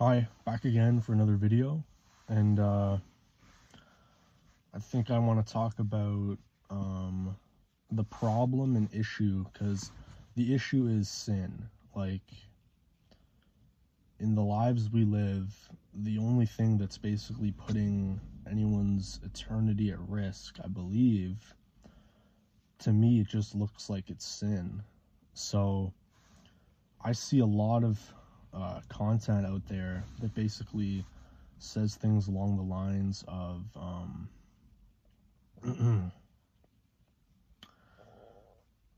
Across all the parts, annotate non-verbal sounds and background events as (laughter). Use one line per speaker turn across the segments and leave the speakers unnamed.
Hi, back again for another video, and uh, I think I want to talk about um, the problem and issue because the issue is sin. Like, in the lives we live, the only thing that's basically putting anyone's eternity at risk, I believe, to me, it just looks like it's sin. So, I see a lot of uh, content out there that basically says things along the lines of um, (clears throat)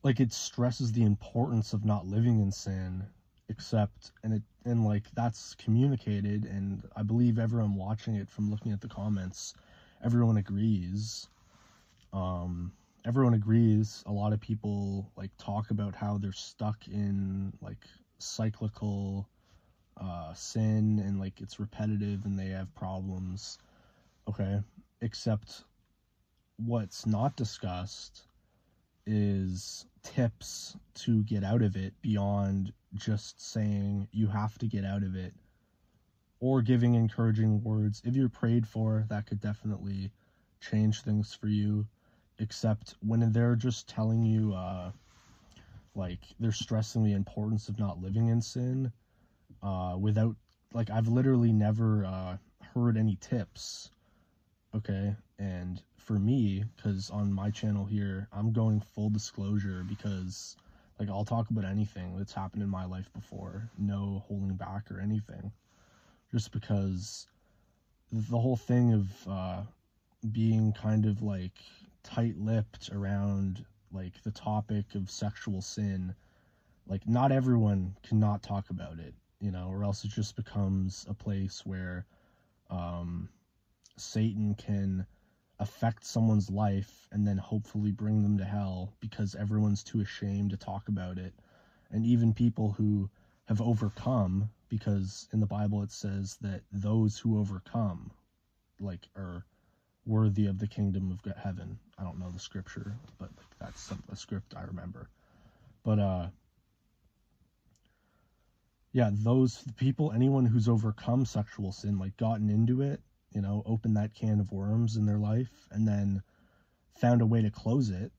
like it stresses the importance of not living in sin except and it and like that's communicated and i believe everyone watching it from looking at the comments everyone agrees. Um everyone agrees. A lot of people like talk about how they're stuck in like cyclical uh, sin and like it's repetitive and they have problems. Okay. Except what's not discussed is tips to get out of it beyond just saying you have to get out of it or giving encouraging words. If you're prayed for, that could definitely change things for you. Except when they're just telling you, uh, like, they're stressing the importance of not living in sin uh, without like I've literally never uh, heard any tips. Okay, and for me, because on my channel here, I'm going full disclosure because like I'll talk about anything that's happened in my life before, no holding back or anything, just because the whole thing of uh, being kind of like tight-lipped around like the topic of sexual sin like not everyone cannot talk about it you know, or else it just becomes a place where um, Satan can affect someone's life and then hopefully bring them to hell because everyone's too ashamed to talk about it. And even people who have overcome, because in the Bible it says that those who overcome, like, are worthy of the kingdom of heaven. I don't know the scripture, but like, that's a script I remember. But uh, yeah, those people, anyone who's overcome sexual sin, like gotten into it, you know, opened that can of worms in their life and then found a way to close it,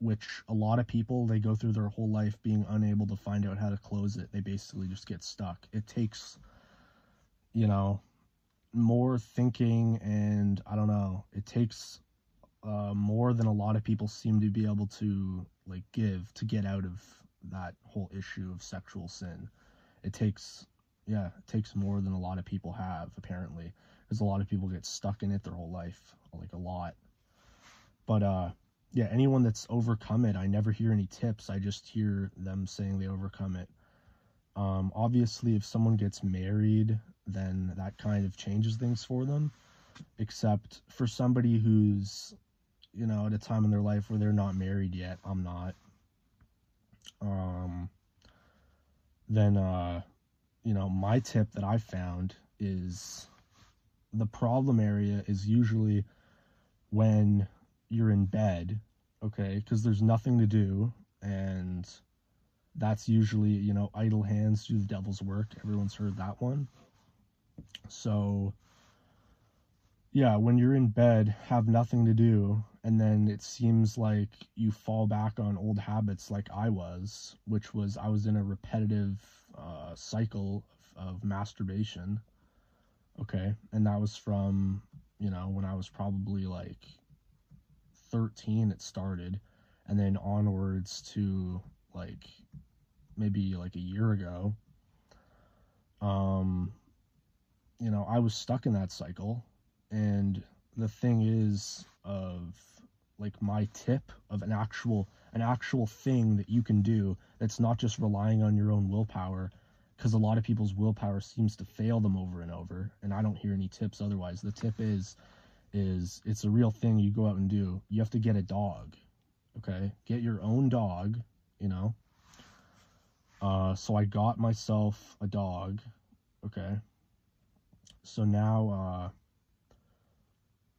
which a lot of people, they go through their whole life being unable to find out how to close it. They basically just get stuck. It takes, you know, more thinking and I don't know, it takes uh, more than a lot of people seem to be able to like give to get out of that whole issue of sexual sin it takes yeah it takes more than a lot of people have apparently because a lot of people get stuck in it their whole life like a lot. But uh yeah anyone that's overcome it i never hear any tips i just hear them saying they overcome it. Um obviously if someone gets married then that kind of changes things for them except for somebody who's you know at a time in their life where they're not married yet i'm not. Um then uh, you know, my tip that I found is the problem area is usually when you're in bed, okay, because there's nothing to do, and that's usually, you know, idle hands do the devil's work. Everyone's heard that one. So, yeah, when you're in bed, have nothing to do, and then it seems like you fall back on old habits like I was, which was I was in a repetitive uh, cycle of, of masturbation. Okay, and that was from, you know, when I was probably like 13 it started, and then onwards to like maybe like a year ago. Um, you know, I was stuck in that cycle and the thing is of like my tip of an actual an actual thing that you can do that's not just relying on your own willpower because a lot of people's willpower seems to fail them over and over and i don't hear any tips otherwise. The tip is is it's a real thing you go out and do. You have to get a dog okay? Get your own dog you know? Uh so i got myself a dog okay? So now uh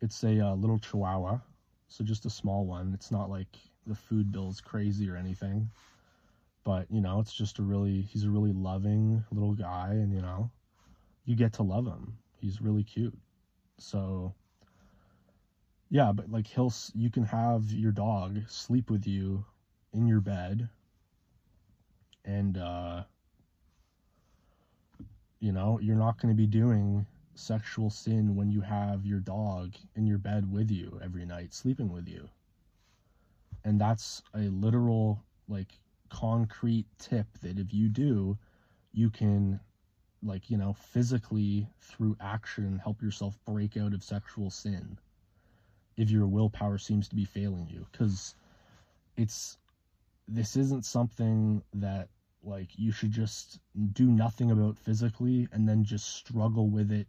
it's a uh, little chihuahua, so just a small one. It's not like the food bill's crazy or anything. But, you know, it's just a really, he's a really loving little guy, and, you know, you get to love him. He's really cute. So yeah, but like he'll you can have your dog sleep with you in your bed and uh you know, you're not going to be doing sexual sin when you have your dog in your bed with you every night sleeping with you. And that's a literal like concrete tip that if you do, you can like, you know, physically through action help yourself break out of sexual sin if your willpower seems to be failing you cuz it's this isn't something that like you should just do nothing about physically and then just struggle with it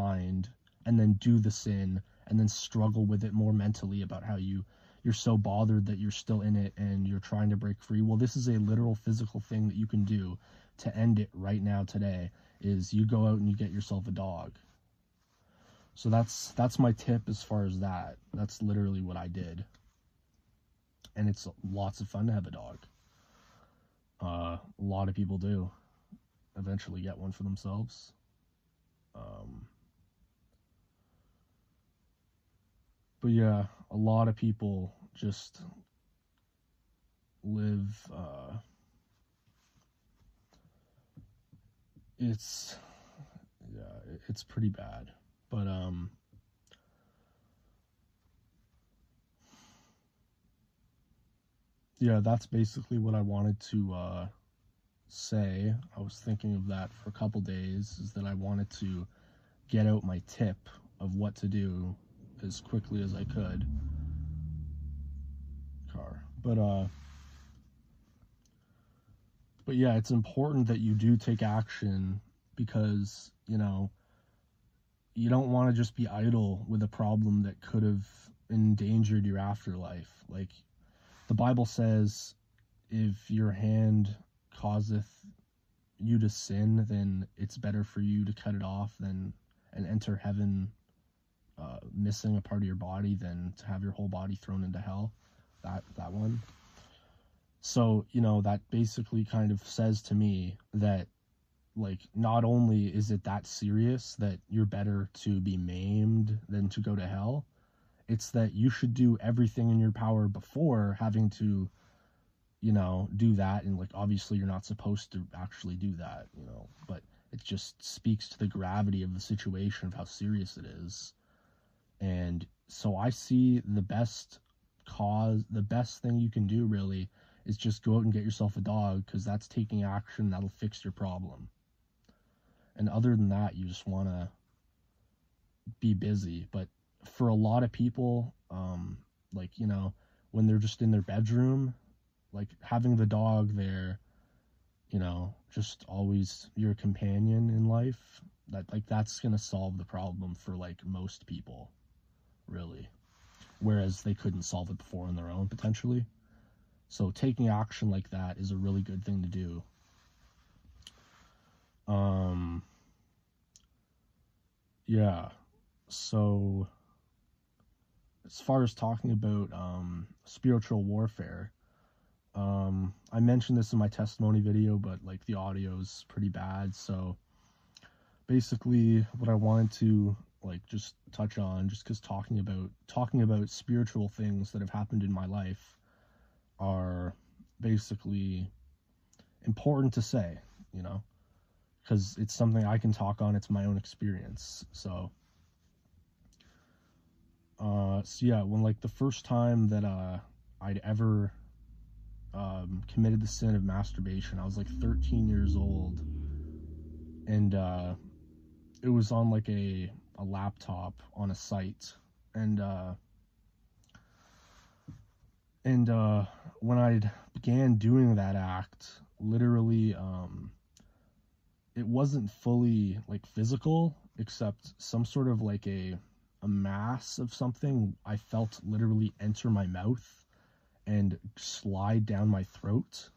mind and then do the sin and then struggle with it more mentally about how you you're so bothered that you're still in it and you're trying to break free. Well, this is a literal physical thing that you can do to end it right now today is you go out and you get yourself a dog. So that's that's my tip as far as that. That's literally what I did. And it's lots of fun to have a dog. Uh, a lot of people do eventually get one for themselves. Um, but yeah, a lot of people just live. Uh, it's yeah, it's pretty bad, but um. Yeah, that's basically what I wanted to uh, say. I was thinking of that for a couple days. Is that I wanted to get out my tip of what to do as quickly as I could. Car. But uh but yeah, it's important that you do take action because, you know, you don't want to just be idle with a problem that could have endangered your afterlife. Like the Bible says if your hand causeth you to sin, then it's better for you to cut it off than and enter heaven uh, missing a part of your body than to have your whole body thrown into hell. That that one. So you know that basically kind of says to me that like not only is it that serious that you're better to be maimed than to go to hell it's that you should do everything in your power before having to you know do that and like obviously you're not supposed to actually do that you know but it just speaks to the gravity of the situation of how serious it is and so I see the best cause, the best thing you can do really is just go out and get yourself a dog because that's taking action that'll fix your problem. And other than that, you just want to be busy. But for a lot of people, um, like, you know, when they're just in their bedroom, like having the dog there, you know, just always your companion in life, that like that's going to solve the problem for like most people really. Whereas they couldn't solve it before on their own, potentially. So taking action like that is a really good thing to do. Um, yeah. So, as far as talking about um, spiritual warfare, um, I mentioned this in my testimony video, but like the audio is pretty bad. So, basically, what I wanted to like just touch on just because talking about talking about spiritual things that have happened in my life are basically important to say you know? Because it's something i can talk on it's my own experience so. Uh so yeah when like the first time that uh i'd ever um committed the sin of masturbation i was like 13 years old. And uh it was on like a a laptop on a site. And uh and uh when I began doing that act literally um it wasn't fully like physical except some sort of like a a mass of something I felt literally enter my mouth and slide down my throat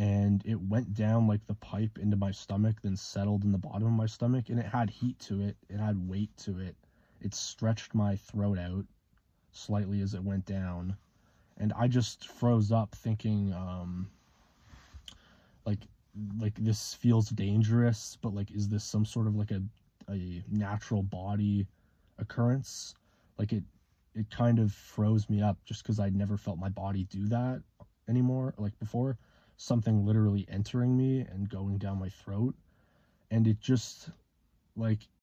and it went down like the pipe into my stomach, then settled in the bottom of my stomach, and it had heat to it, it had weight to it. It stretched my throat out slightly as it went down, and I just froze up, thinking, um, like, like this feels dangerous, but like, is this some sort of like a a natural body occurrence? Like it, it kind of froze me up just because I'd never felt my body do that anymore, like before something literally entering me and going down my throat. And it just like